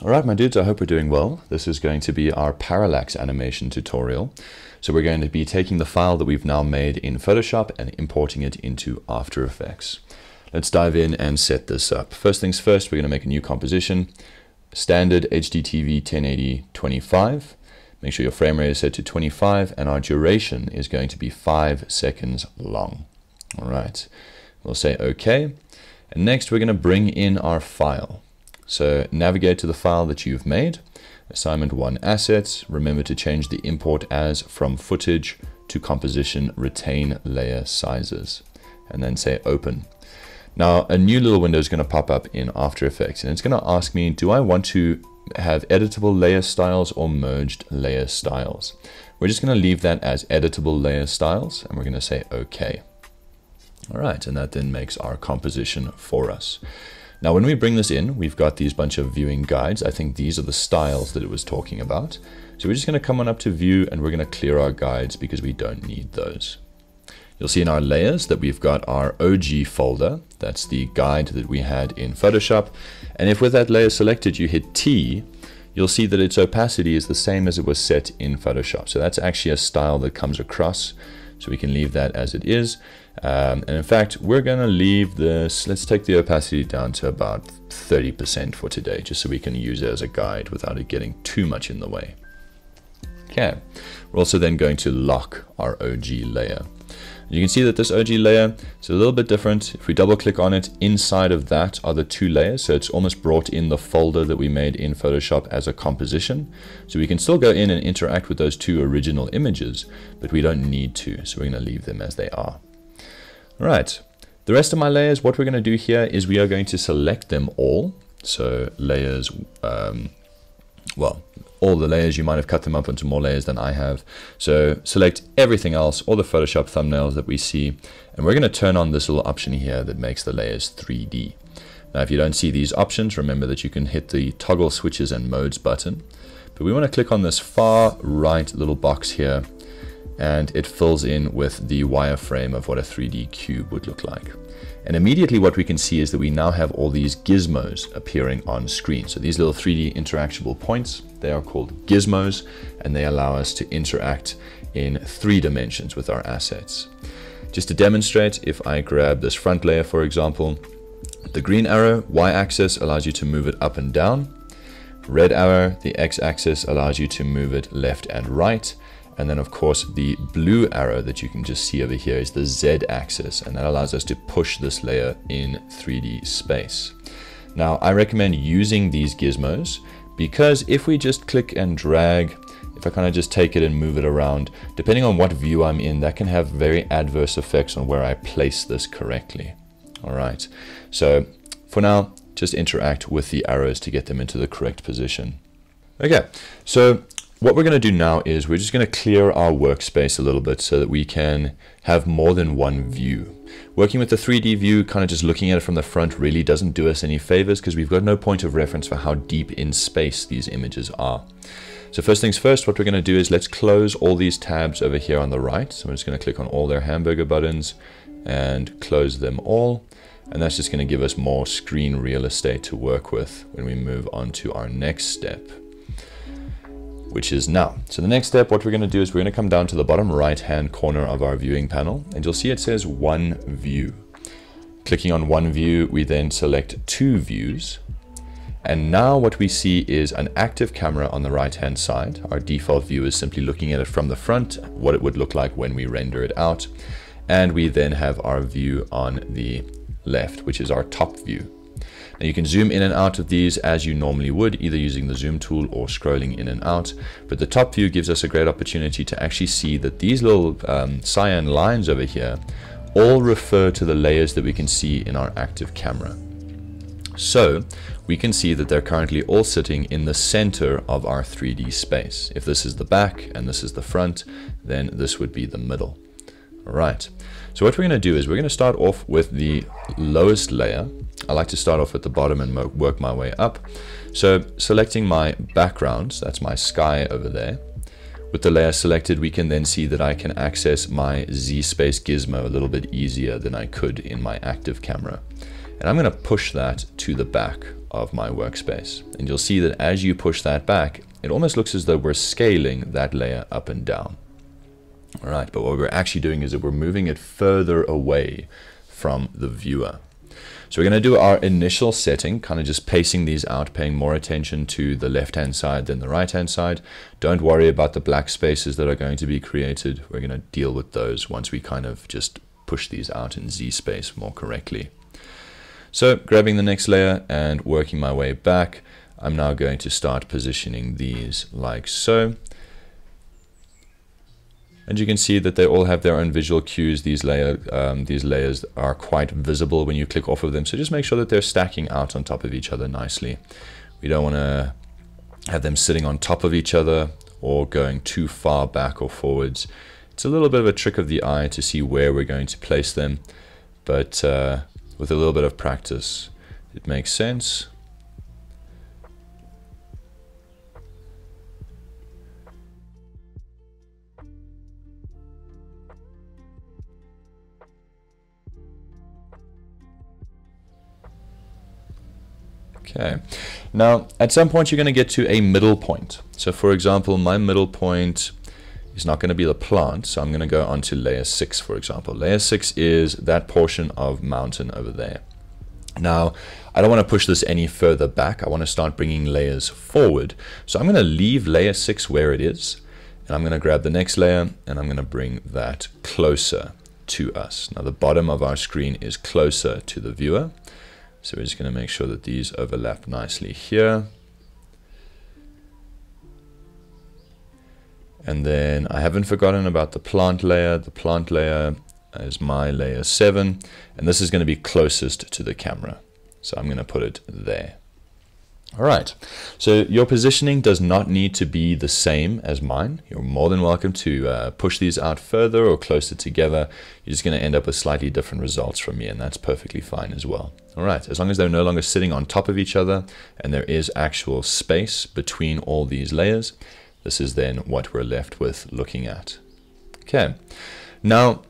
Alright my dudes, I hope we're doing well. This is going to be our parallax animation tutorial. So we're going to be taking the file that we've now made in Photoshop and importing it into After Effects. Let's dive in and set this up. First things first, we're going to make a new composition. Standard HDTV 1080 25. Make sure your frame rate is set to 25 and our duration is going to be 5 seconds long. Alright, we'll say OK. And next we're going to bring in our file. So navigate to the file that you've made, assignment one assets, remember to change the import as from footage to composition retain layer sizes, and then say open. Now a new little window is going to pop up in After Effects and it's going to ask me, do I want to have editable layer styles or merged layer styles? We're just going to leave that as editable layer styles and we're going to say OK. All right, and that then makes our composition for us. Now, when we bring this in, we've got these bunch of viewing guides. I think these are the styles that it was talking about. So we're just going to come on up to view and we're going to clear our guides because we don't need those. You'll see in our layers that we've got our OG folder. That's the guide that we had in Photoshop. And if with that layer selected, you hit T, you'll see that its opacity is the same as it was set in Photoshop. So that's actually a style that comes across. So we can leave that as it is. Um, and in fact, we're going to leave this, let's take the opacity down to about 30% for today, just so we can use it as a guide without it getting too much in the way. Okay, we're also then going to lock our OG layer. You can see that this OG layer is a little bit different. If we double click on it, inside of that are the two layers. So it's almost brought in the folder that we made in Photoshop as a composition. So we can still go in and interact with those two original images, but we don't need to. So we're going to leave them as they are. All right. The rest of my layers, what we're going to do here is we are going to select them all. So layers, um, well, all the layers, you might have cut them up into more layers than I have. So select everything else, all the Photoshop thumbnails that we see, and we're going to turn on this little option here that makes the layers 3D. Now, if you don't see these options, remember that you can hit the toggle switches and modes button. But we want to click on this far right little box here and it fills in with the wireframe of what a 3D cube would look like. And immediately what we can see is that we now have all these gizmos appearing on screen. So these little 3D interactable points, they are called gizmos, and they allow us to interact in three dimensions with our assets. Just to demonstrate, if I grab this front layer, for example, the green arrow, y-axis, allows you to move it up and down. Red arrow, the x-axis, allows you to move it left and right. And then of course the blue arrow that you can just see over here is the Z axis and that allows us to push this layer in 3D space. Now I recommend using these gizmos because if we just click and drag, if I kind of just take it and move it around, depending on what view I'm in, that can have very adverse effects on where I place this correctly. All right, so for now, just interact with the arrows to get them into the correct position. Okay, so what we're going to do now is we're just going to clear our workspace a little bit so that we can have more than one view. Working with the 3D view, kind of just looking at it from the front really doesn't do us any favors because we've got no point of reference for how deep in space these images are. So first things first, what we're going to do is let's close all these tabs over here on the right. So I'm just going to click on all their hamburger buttons and close them all. And that's just going to give us more screen real estate to work with when we move on to our next step which is now. So the next step, what we're going to do is we're going to come down to the bottom right hand corner of our viewing panel and you'll see it says one view. Clicking on one view, we then select two views. And now what we see is an active camera on the right hand side. Our default view is simply looking at it from the front, what it would look like when we render it out. And we then have our view on the left, which is our top view. Now you can zoom in and out of these as you normally would, either using the zoom tool or scrolling in and out. But the top view gives us a great opportunity to actually see that these little um, cyan lines over here all refer to the layers that we can see in our active camera. So we can see that they're currently all sitting in the center of our 3D space. If this is the back and this is the front, then this would be the middle. All right. So what we're going to do is we're going to start off with the lowest layer I like to start off at the bottom and work my way up. So selecting my backgrounds, that's my sky over there. With the layer selected, we can then see that I can access my Z-Space gizmo a little bit easier than I could in my active camera. And I'm going to push that to the back of my workspace. And you'll see that as you push that back, it almost looks as though we're scaling that layer up and down. All right, but what we're actually doing is that we're moving it further away from the viewer. So we're going to do our initial setting, kind of just pacing these out, paying more attention to the left-hand side than the right-hand side. Don't worry about the black spaces that are going to be created. We're going to deal with those once we kind of just push these out in Z space more correctly. So grabbing the next layer and working my way back, I'm now going to start positioning these like so. And you can see that they all have their own visual cues. These layer, um, these layers are quite visible when you click off of them. So just make sure that they're stacking out on top of each other nicely. We don't want to have them sitting on top of each other or going too far back or forwards. It's a little bit of a trick of the eye to see where we're going to place them, but uh, with a little bit of practice, it makes sense. Okay, now at some point you're going to get to a middle point. So for example, my middle point is not going to be the plant, so I'm going to go on to layer 6 for example. Layer 6 is that portion of mountain over there. Now, I don't want to push this any further back. I want to start bringing layers forward. So I'm going to leave layer 6 where it is, and I'm going to grab the next layer, and I'm going to bring that closer to us. Now the bottom of our screen is closer to the viewer. So we're just going to make sure that these overlap nicely here. And then I haven't forgotten about the plant layer. The plant layer is my layer 7. And this is going to be closest to the camera. So I'm going to put it there. All right, so your positioning does not need to be the same as mine. You're more than welcome to uh, push these out further or closer together. You're just going to end up with slightly different results from me, and that's perfectly fine as well. All right, as long as they're no longer sitting on top of each other and there is actual space between all these layers, this is then what we're left with looking at. Okay, now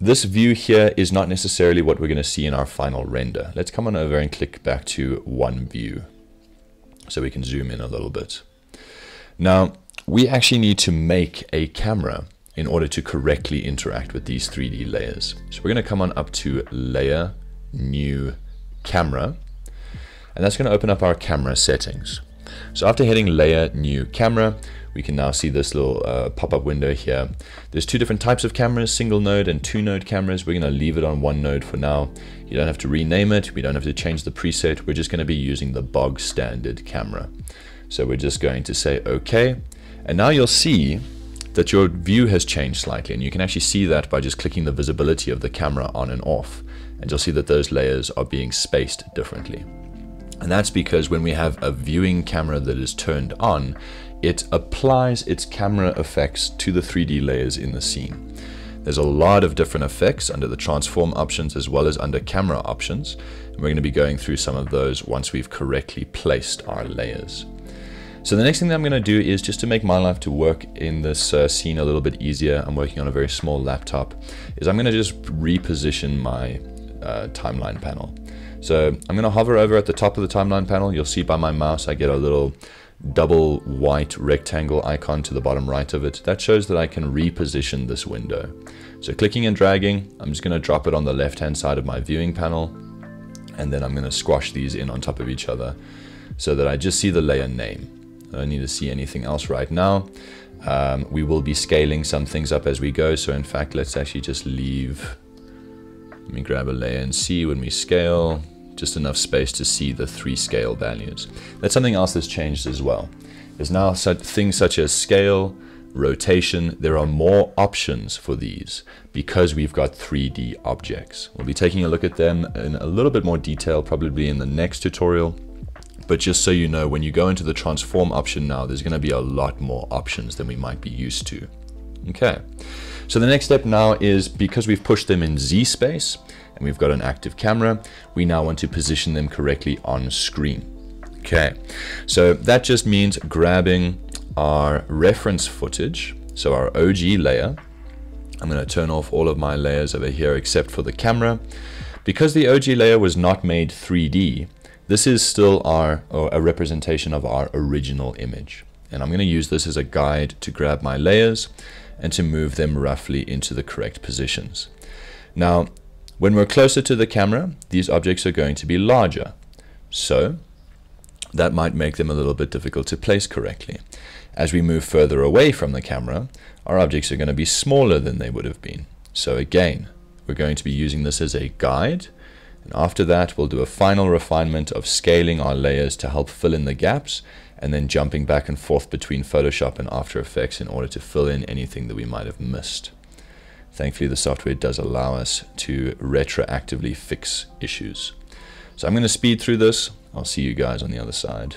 this view here is not necessarily what we're going to see in our final render. Let's come on over and click back to one view so we can zoom in a little bit. Now, we actually need to make a camera in order to correctly interact with these 3D layers. So we're going to come on up to Layer, New, Camera, and that's going to open up our camera settings. So after hitting Layer, New, Camera, we can now see this little uh, pop-up window here. There's two different types of cameras, single node and two node cameras. We're going to leave it on one node for now. You don't have to rename it. We don't have to change the preset. We're just going to be using the bog standard camera. So we're just going to say OK. And now you'll see that your view has changed slightly. And you can actually see that by just clicking the visibility of the camera on and off. And you'll see that those layers are being spaced differently. And that's because when we have a viewing camera that is turned on, it applies its camera effects to the 3D layers in the scene. There's a lot of different effects under the transform options as well as under camera options. And we're going to be going through some of those once we've correctly placed our layers. So the next thing that I'm going to do is just to make my life to work in this uh, scene a little bit easier. I'm working on a very small laptop. Is I'm going to just reposition my uh, timeline panel. So I'm going to hover over at the top of the timeline panel. You'll see by my mouse I get a little double white rectangle icon to the bottom right of it. That shows that I can reposition this window. So clicking and dragging, I'm just going to drop it on the left hand side of my viewing panel and then I'm going to squash these in on top of each other so that I just see the layer name. I don't need to see anything else right now. Um, we will be scaling some things up as we go. So in fact, let's actually just leave, let me grab a layer and see when we scale just enough space to see the three scale values. That's something else that's changed as well. There's now things such as scale, rotation, there are more options for these because we've got 3D objects. We'll be taking a look at them in a little bit more detail probably in the next tutorial. But just so you know, when you go into the transform option now, there's going to be a lot more options than we might be used to. Okay, so the next step now is because we've pushed them in Z space, and we've got an active camera, we now want to position them correctly on screen. Okay, so that just means grabbing our reference footage, so our OG layer. I'm going to turn off all of my layers over here except for the camera. Because the OG layer was not made 3D, this is still our a representation of our original image. And I'm going to use this as a guide to grab my layers and to move them roughly into the correct positions. Now, when we're closer to the camera, these objects are going to be larger. So that might make them a little bit difficult to place correctly. As we move further away from the camera, our objects are going to be smaller than they would have been. So again, we're going to be using this as a guide. And after that, we'll do a final refinement of scaling our layers to help fill in the gaps and then jumping back and forth between Photoshop and After Effects in order to fill in anything that we might have missed. Thankfully, the software does allow us to retroactively fix issues. So I'm going to speed through this. I'll see you guys on the other side.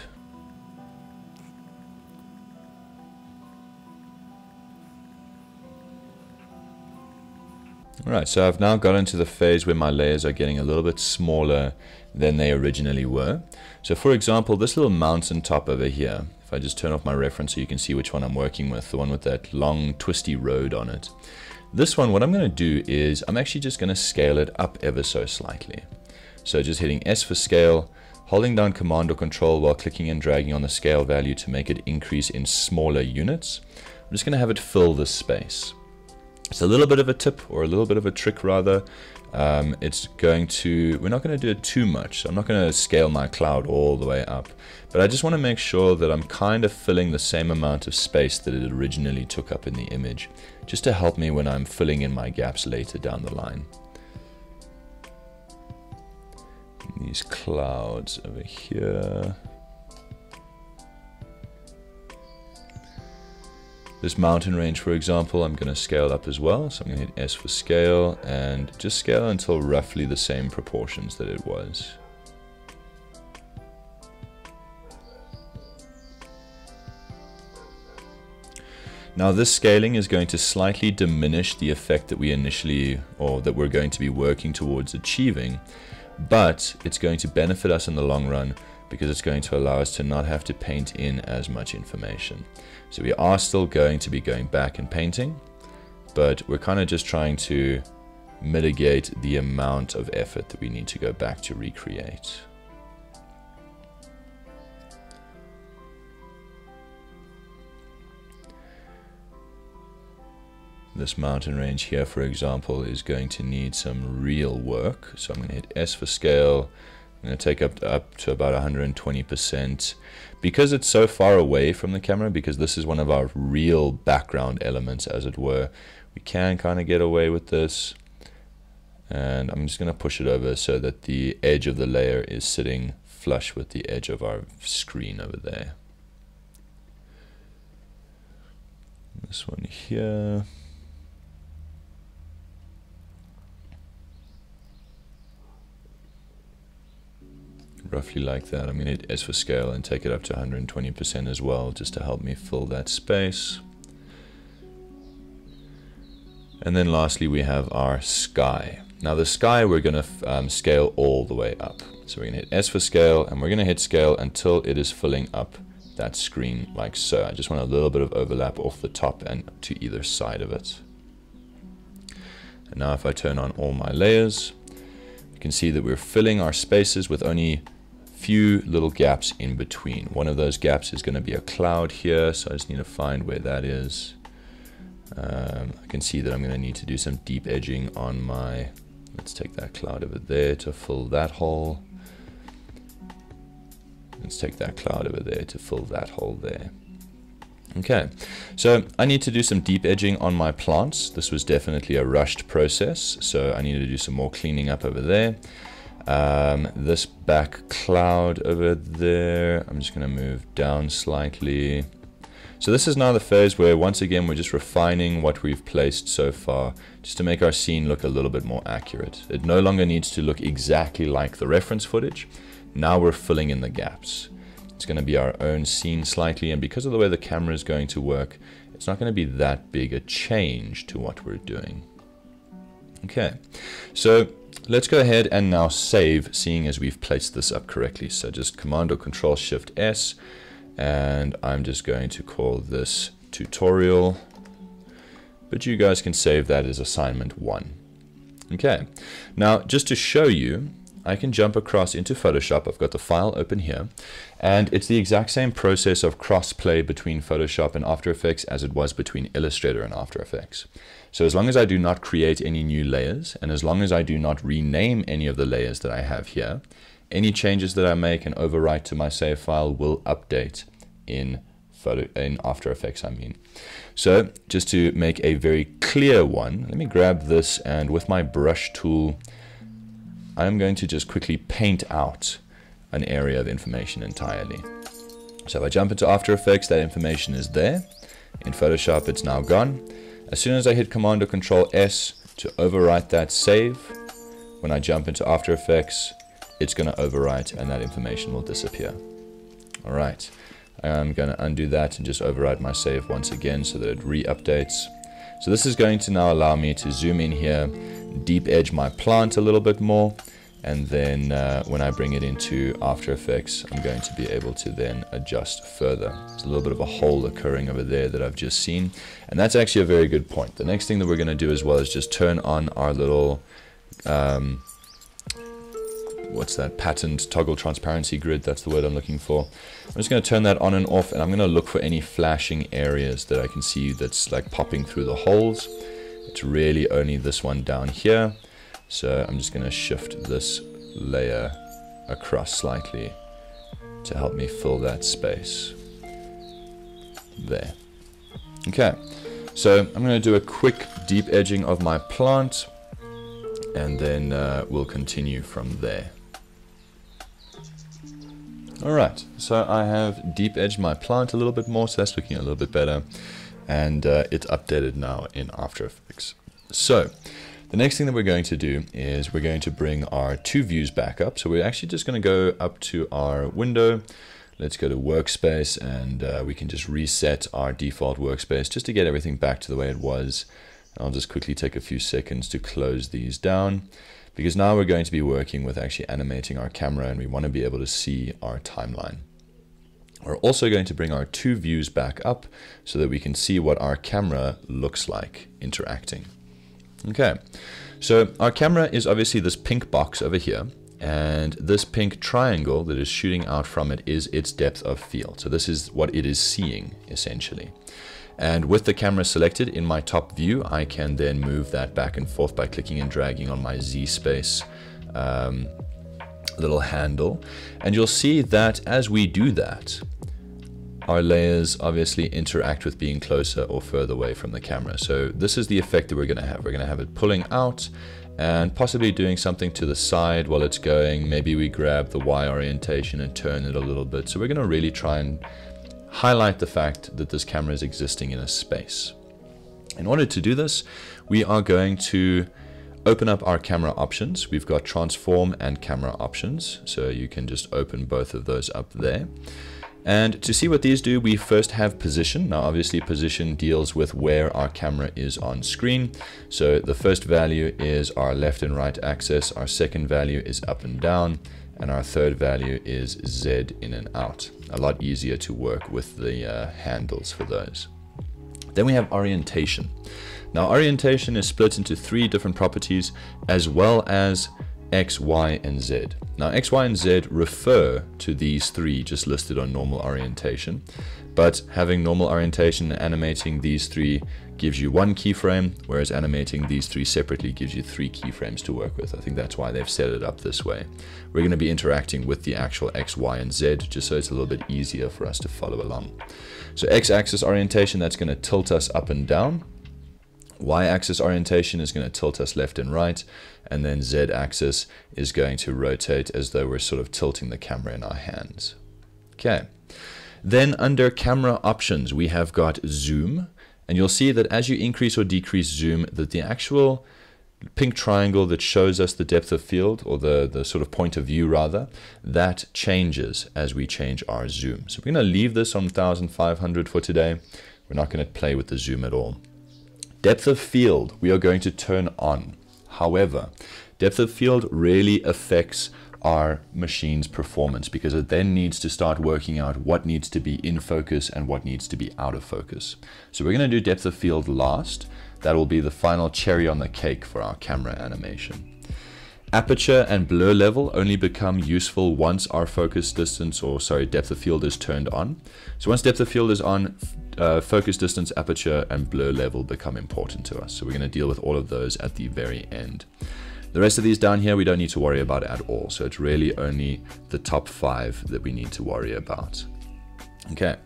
Alright, so I've now got into the phase where my layers are getting a little bit smaller than they originally were. So for example, this little mountain top over here, if I just turn off my reference so you can see which one I'm working with, the one with that long twisty road on it. This one, what I'm going to do is I'm actually just going to scale it up ever so slightly. So just hitting S for scale, holding down Command or Control while clicking and dragging on the scale value to make it increase in smaller units. I'm just going to have it fill this space. It's a little bit of a tip or a little bit of a trick rather. Um, it's going to, we're not going to do it too much. So I'm not going to scale my cloud all the way up, but I just want to make sure that I'm kind of filling the same amount of space that it originally took up in the image, just to help me when I'm filling in my gaps later down the line. These clouds over here. This mountain range, for example, I'm going to scale up as well. So I'm going to hit S for scale and just scale until roughly the same proportions that it was. Now this scaling is going to slightly diminish the effect that we initially, or that we're going to be working towards achieving, but it's going to benefit us in the long run because it's going to allow us to not have to paint in as much information. So we are still going to be going back and painting, but we're kind of just trying to mitigate the amount of effort that we need to go back to recreate. This mountain range here, for example, is going to need some real work. So I'm going to hit S for scale, Going to take up, up to about 120%. Because it's so far away from the camera, because this is one of our real background elements, as it were, we can kind of get away with this. And I'm just going to push it over so that the edge of the layer is sitting flush with the edge of our screen over there. This one here. Roughly like that. I'm going to hit S for scale and take it up to 120% as well, just to help me fill that space. And then lastly, we have our sky. Now the sky, we're going to um, scale all the way up. So we're going to hit S for scale, and we're going to hit scale until it is filling up that screen like so. I just want a little bit of overlap off the top and to either side of it. And now if I turn on all my layers, you can see that we're filling our spaces with only few little gaps in between. One of those gaps is going to be a cloud here, so I just need to find where that is. Um, I can see that I'm going to need to do some deep edging on my, let's take that cloud over there to fill that hole. Let's take that cloud over there to fill that hole there. Okay, so I need to do some deep edging on my plants. This was definitely a rushed process, so I need to do some more cleaning up over there. Um, this back cloud over there, I'm just going to move down slightly. So this is now the phase where once again we're just refining what we've placed so far just to make our scene look a little bit more accurate. It no longer needs to look exactly like the reference footage. Now we're filling in the gaps. It's going to be our own scene slightly and because of the way the camera is going to work, it's not going to be that big a change to what we're doing. Okay, so Let's go ahead and now save, seeing as we've placed this up correctly. So just Command or Control Shift S, and I'm just going to call this tutorial, but you guys can save that as assignment one. Okay, now just to show you, I can jump across into Photoshop. I've got the file open here, and it's the exact same process of cross-play between Photoshop and After Effects as it was between Illustrator and After Effects. So as long as I do not create any new layers, and as long as I do not rename any of the layers that I have here, any changes that I make and overwrite to my save file will update in photo in After Effects I mean. So just to make a very clear one, let me grab this and with my brush tool, I'm going to just quickly paint out an area of information entirely. So if I jump into After Effects, that information is there. In Photoshop, it's now gone. As soon as I hit Command or Control S to overwrite that save, when I jump into After Effects, it's going to overwrite and that information will disappear. All right. I'm going to undo that and just override my save once again so that it re-updates. So this is going to now allow me to zoom in here, deep edge my plant a little bit more, and then uh, when I bring it into After Effects, I'm going to be able to then adjust further. There's a little bit of a hole occurring over there that I've just seen, and that's actually a very good point. The next thing that we're going to do as well is just turn on our little um, what's that patterned toggle transparency grid that's the word I'm looking for. I'm just going to turn that on and off and I'm going to look for any flashing areas that I can see that's like popping through the holes. It's really only this one down here so I'm just going to shift this layer across slightly to help me fill that space there. Okay so I'm going to do a quick deep edging of my plant and then uh, we'll continue from there. Alright, so I have deep edged my plant a little bit more, so that's looking a little bit better. And uh, it's updated now in After Effects. So, the next thing that we're going to do is we're going to bring our two views back up. So we're actually just going to go up to our window. Let's go to workspace and uh, we can just reset our default workspace just to get everything back to the way it was. I'll just quickly take a few seconds to close these down because now we're going to be working with actually animating our camera and we want to be able to see our timeline. We're also going to bring our two views back up so that we can see what our camera looks like interacting. Okay, so our camera is obviously this pink box over here and this pink triangle that is shooting out from it is its depth of field. So this is what it is seeing essentially. And with the camera selected in my top view, I can then move that back and forth by clicking and dragging on my Z space um, little handle. And you'll see that as we do that, our layers obviously interact with being closer or further away from the camera. So this is the effect that we're going to have. We're going to have it pulling out and possibly doing something to the side while it's going. Maybe we grab the Y orientation and turn it a little bit. So we're going to really try and highlight the fact that this camera is existing in a space. In order to do this, we are going to open up our camera options. We've got transform and camera options, so you can just open both of those up there. And to see what these do, we first have position. Now, obviously, position deals with where our camera is on screen. So the first value is our left and right axis. Our second value is up and down and our third value is Z in and out. A lot easier to work with the uh, handles for those. Then we have orientation. Now orientation is split into three different properties as well as X, Y, and Z. Now X, Y, and Z refer to these three just listed on normal orientation, but having normal orientation and animating these three gives you one keyframe, whereas animating these three separately gives you three keyframes to work with. I think that's why they've set it up this way. We're going to be interacting with the actual X, Y, and Z, just so it's a little bit easier for us to follow along. So X-axis orientation, that's going to tilt us up and down. Y-axis orientation is going to tilt us left and right, and then Z-axis is going to rotate as though we're sort of tilting the camera in our hands. Okay. Then under camera options, we have got zoom, and you'll see that as you increase or decrease zoom, that the actual pink triangle that shows us the depth of field, or the, the sort of point of view rather, that changes as we change our zoom. So we're going to leave this on 1500 for today. We're not going to play with the zoom at all. Depth of field, we are going to turn on. However, depth of field really affects our machine's performance because it then needs to start working out what needs to be in focus and what needs to be out of focus. So we're going to do depth of field last. That will be the final cherry on the cake for our camera animation. Aperture and blur level only become useful once our focus distance, or sorry, depth of field is turned on. So once depth of field is on, uh, focus distance, aperture, and blur level become important to us. So we're going to deal with all of those at the very end. The rest of these down here, we don't need to worry about at all. So it's really only the top five that we need to worry about. Okay,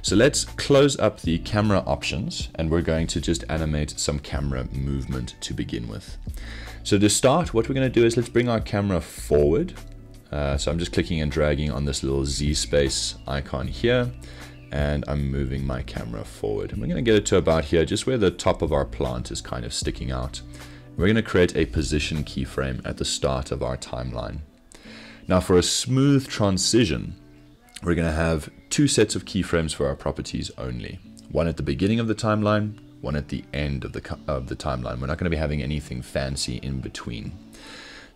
so let's close up the camera options and we're going to just animate some camera movement to begin with. So to start, what we're going to do is let's bring our camera forward. Uh, so I'm just clicking and dragging on this little Z space icon here and I'm moving my camera forward. And we're going to get it to about here, just where the top of our plant is kind of sticking out. We're going to create a position keyframe at the start of our timeline. Now for a smooth transition, we're going to have two sets of keyframes for our properties only. One at the beginning of the timeline, one at the end of the, of the timeline. We're not going to be having anything fancy in between.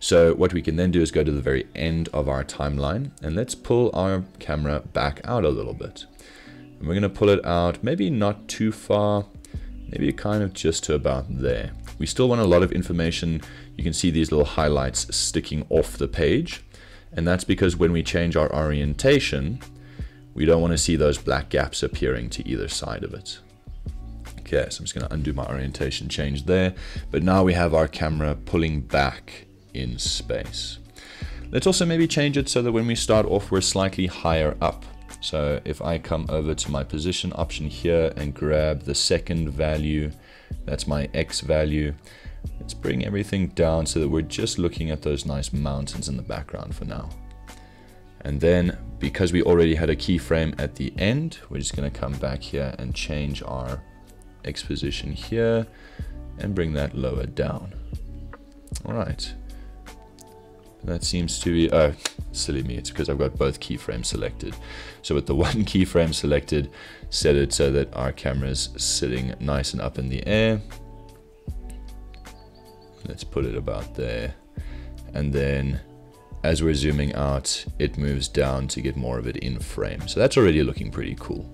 So what we can then do is go to the very end of our timeline and let's pull our camera back out a little bit. And we're going to pull it out, maybe not too far, maybe kind of just to about there. We still want a lot of information. You can see these little highlights sticking off the page. And that's because when we change our orientation, we don't want to see those black gaps appearing to either side of it. Okay, so I'm just going to undo my orientation change there. But now we have our camera pulling back in space. Let's also maybe change it so that when we start off, we're slightly higher up. So if I come over to my position option here and grab the second value, that's my X value. Let's bring everything down so that we're just looking at those nice mountains in the background for now. And then because we already had a keyframe at the end, we're just gonna come back here and change our X position here and bring that lower down. All right. That seems to be, oh, silly me, it's because I've got both keyframes selected. So with the one keyframe selected, set it so that our camera is sitting nice and up in the air. Let's put it about there. And then as we're zooming out, it moves down to get more of it in frame. So that's already looking pretty cool.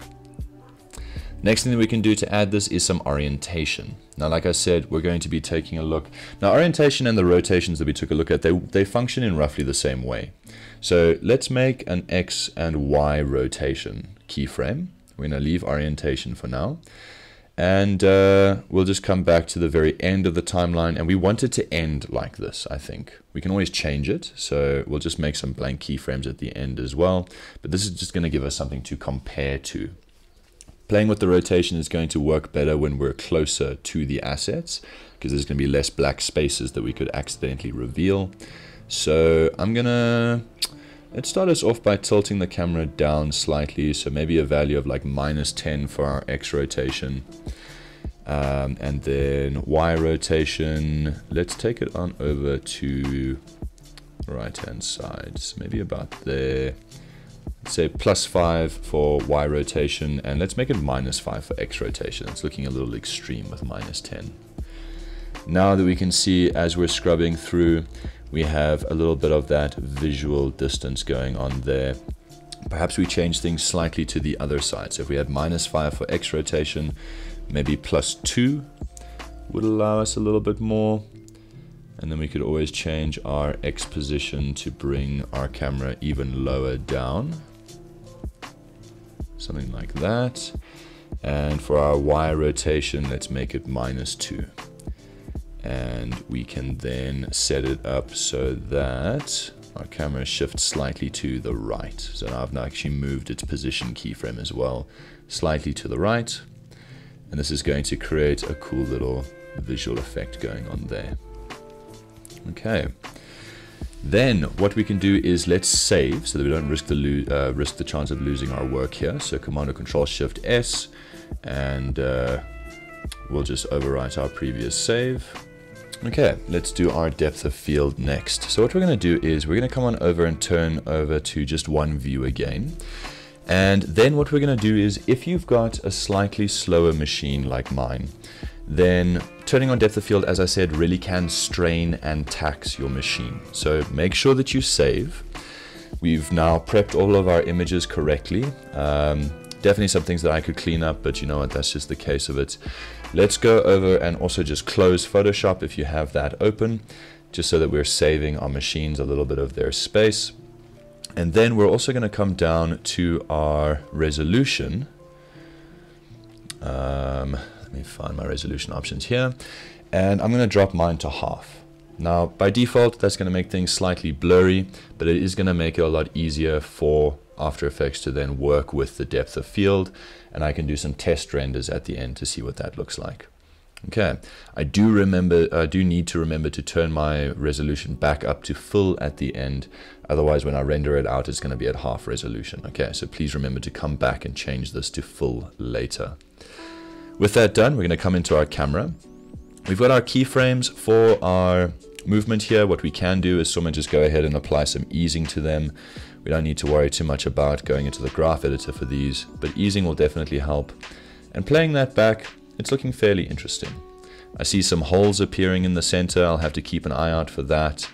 Next thing that we can do to add this is some orientation. Now, like I said, we're going to be taking a look. Now, orientation and the rotations that we took a look at, they, they function in roughly the same way. So let's make an X and Y rotation keyframe. We're going to leave orientation for now. And uh, we'll just come back to the very end of the timeline. And we want it to end like this, I think. We can always change it. So we'll just make some blank keyframes at the end as well. But this is just going to give us something to compare to. Playing with the rotation is going to work better when we're closer to the assets because there's going to be less black spaces that we could accidentally reveal. So I'm going to, let's start us off by tilting the camera down slightly. So maybe a value of like minus 10 for our X rotation. Um, and then Y rotation, let's take it on over to right hand side. So maybe about there say plus 5 for Y rotation, and let's make it minus 5 for X rotation. It's looking a little extreme with minus 10. Now that we can see as we're scrubbing through, we have a little bit of that visual distance going on there. Perhaps we change things slightly to the other side. So if we had minus 5 for X rotation, maybe plus 2 would allow us a little bit more. And then we could always change our X position to bring our camera even lower down something like that. And for our Y rotation, let's make it minus 2. And we can then set it up so that our camera shifts slightly to the right. So now I've now actually moved its position keyframe as well, slightly to the right. And this is going to create a cool little visual effect going on there. Okay. Then what we can do is let's save so that we don't risk the uh, risk the chance of losing our work here. So Command or Control Shift S, and uh, we'll just overwrite our previous save. Okay, let's do our depth of field next. So what we're going to do is we're going to come on over and turn over to just one view again. And then what we're going to do is if you've got a slightly slower machine like mine, then turning on depth of field, as I said, really can strain and tax your machine. So make sure that you save. We've now prepped all of our images correctly. Um, definitely some things that I could clean up, but you know what, that's just the case of it. Let's go over and also just close Photoshop if you have that open. just so that we're saving our machines a little bit of their space. And then we're also going to come down to our resolution. Um, let me find my resolution options here. And I'm going to drop mine to half. Now, by default, that's going to make things slightly blurry, but it is going to make it a lot easier for After Effects to then work with the depth of field. And I can do some test renders at the end to see what that looks like. Okay, I do remember, I do need to remember to turn my resolution back up to full at the end. Otherwise, when I render it out, it's going to be at half resolution. Okay, so please remember to come back and change this to full later. With that done, we're going to come into our camera. We've got our keyframes for our movement here. What we can do is someone just go ahead and apply some easing to them. We don't need to worry too much about going into the graph editor for these, but easing will definitely help. And playing that back, it's looking fairly interesting. I see some holes appearing in the center. I'll have to keep an eye out for that.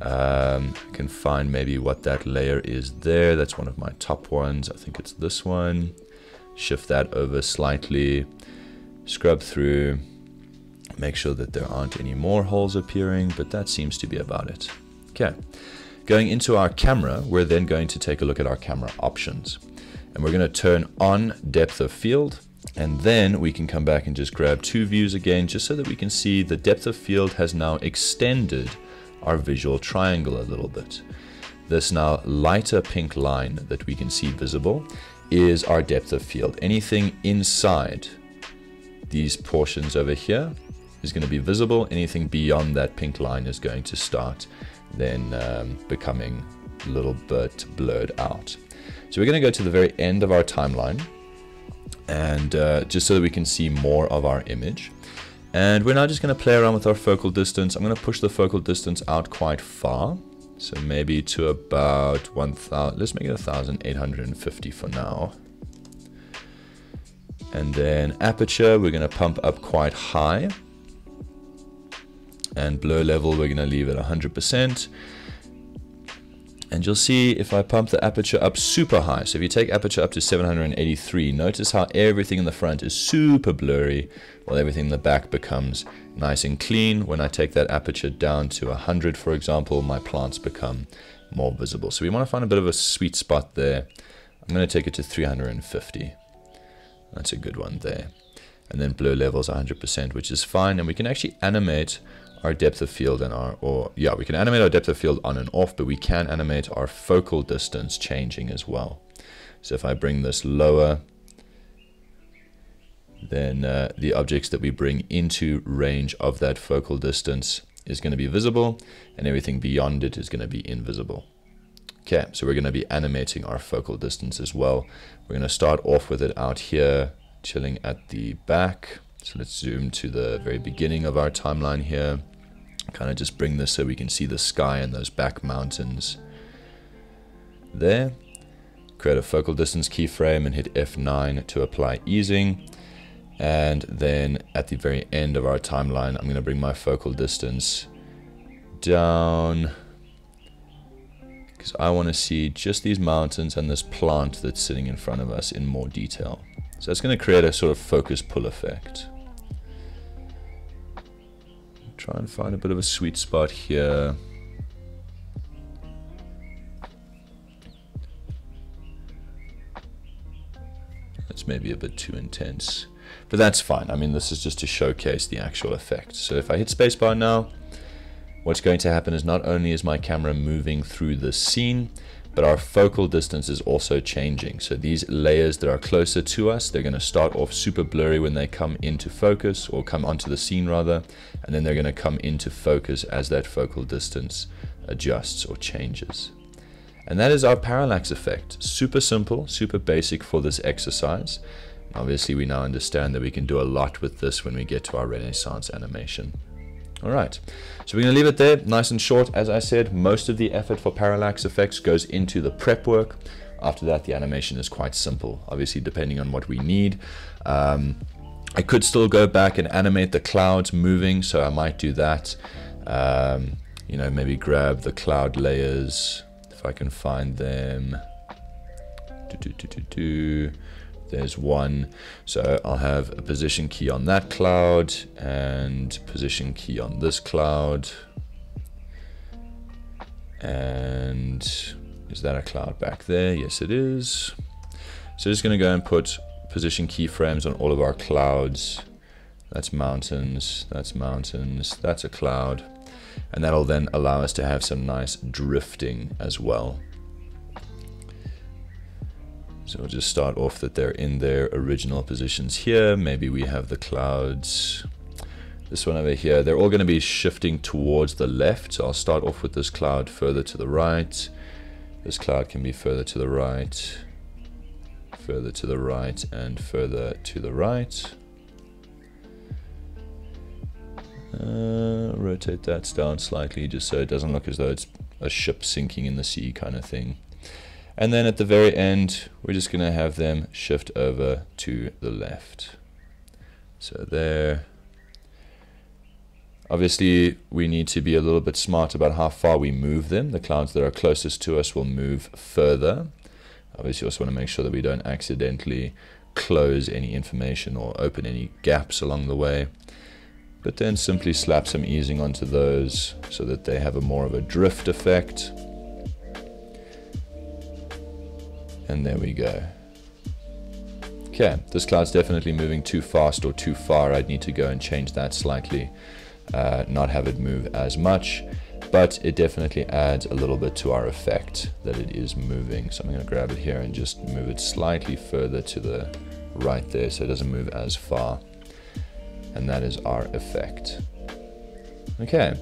Um, I can find maybe what that layer is there. That's one of my top ones. I think it's this one. Shift that over slightly. Scrub through. Make sure that there aren't any more holes appearing, but that seems to be about it. Okay. Going into our camera, we're then going to take a look at our camera options. And we're going to turn on depth of field and then we can come back and just grab two views again, just so that we can see the depth of field has now extended our visual triangle a little bit. This now lighter pink line that we can see visible is our depth of field. Anything inside these portions over here is going to be visible. Anything beyond that pink line is going to start then um, becoming a little bit blurred out. So we're going to go to the very end of our timeline and uh, just so that we can see more of our image. And we're now just going to play around with our focal distance. I'm going to push the focal distance out quite far. So maybe to about 1,000, let's make it 1,850 for now. And then aperture, we're going to pump up quite high. And blur level, we're going to leave at 100%. And you'll see if I pump the aperture up super high, so if you take aperture up to 783, notice how everything in the front is super blurry, while everything in the back becomes nice and clean. When I take that aperture down to 100, for example, my plants become more visible. So we want to find a bit of a sweet spot there. I'm going to take it to 350. That's a good one there. And then blur levels 100%, which is fine. And we can actually animate our depth of field and our, or yeah, we can animate our depth of field on and off, but we can animate our focal distance changing as well. So if I bring this lower, then uh, the objects that we bring into range of that focal distance is going to be visible and everything beyond it is going to be invisible. Okay, so we're going to be animating our focal distance as well. We're going to start off with it out here, chilling at the back. So let's zoom to the very beginning of our timeline here kind of just bring this so we can see the sky and those back mountains there. Create a focal distance keyframe and hit F9 to apply easing. And then at the very end of our timeline, I'm going to bring my focal distance down because I want to see just these mountains and this plant that's sitting in front of us in more detail. So it's going to create a sort of focus pull effect. Try and find a bit of a sweet spot here. That's maybe a bit too intense. But that's fine. I mean, this is just to showcase the actual effect. So if I hit spacebar now, what's going to happen is not only is my camera moving through the scene, but our focal distance is also changing. So these layers that are closer to us, they're going to start off super blurry when they come into focus or come onto the scene rather, and then they're going to come into focus as that focal distance adjusts or changes. And that is our parallax effect. Super simple, super basic for this exercise. Obviously, we now understand that we can do a lot with this when we get to our Renaissance animation. All right, so we're going to leave it there, nice and short. As I said, most of the effort for parallax effects goes into the prep work. After that, the animation is quite simple, obviously depending on what we need. Um, I could still go back and animate the clouds moving, so I might do that. Um, you know, maybe grab the cloud layers, if I can find them. Do, do, do, do, do there's one. So I'll have a position key on that cloud and position key on this cloud. And is that a cloud back there? Yes, it is. So just going to go and put position keyframes on all of our clouds. That's mountains, that's mountains, that's a cloud. And that'll then allow us to have some nice drifting as well. So we'll just start off that they're in their original positions here. Maybe we have the clouds. This one over here, they're all going to be shifting towards the left. So I'll start off with this cloud further to the right. This cloud can be further to the right, further to the right, and further to the right. Uh, rotate that down slightly just so it doesn't look as though it's a ship sinking in the sea kind of thing. And then at the very end, we're just going to have them shift over to the left. So there. Obviously, we need to be a little bit smart about how far we move them. The clouds that are closest to us will move further. Obviously, we also want to make sure that we don't accidentally close any information or open any gaps along the way. But then simply slap some easing onto those so that they have a more of a drift effect. And there we go. Okay, this cloud's definitely moving too fast or too far. I'd need to go and change that slightly, uh, not have it move as much, but it definitely adds a little bit to our effect that it is moving. So I'm going to grab it here and just move it slightly further to the right there so it doesn't move as far. And that is our effect. Okay,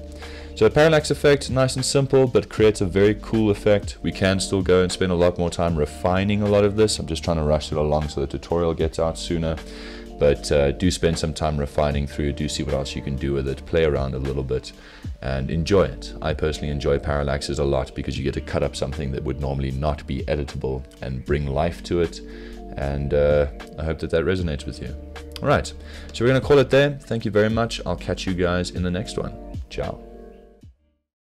so a parallax effect, nice and simple, but creates a very cool effect. We can still go and spend a lot more time refining a lot of this. I'm just trying to rush it along so the tutorial gets out sooner. But uh, do spend some time refining through, do see what else you can do with it, play around a little bit, and enjoy it. I personally enjoy parallaxes a lot because you get to cut up something that would normally not be editable and bring life to it. And uh, I hope that that resonates with you. All right, so we're going to call it there. Thank you very much. I'll catch you guys in the next one. Ciao.